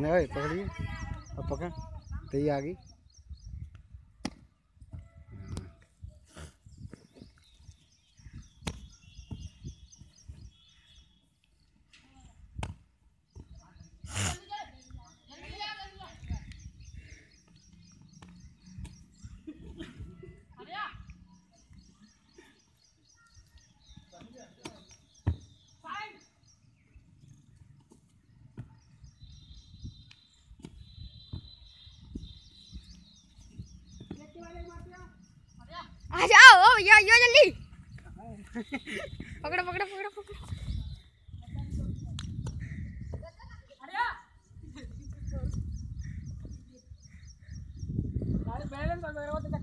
नहीं पकड़िए अब पकड़ तो ये आ गई। यो यो जल्दी पकड़ो पकड़ो पकड़ो पकड़ो बैलेंस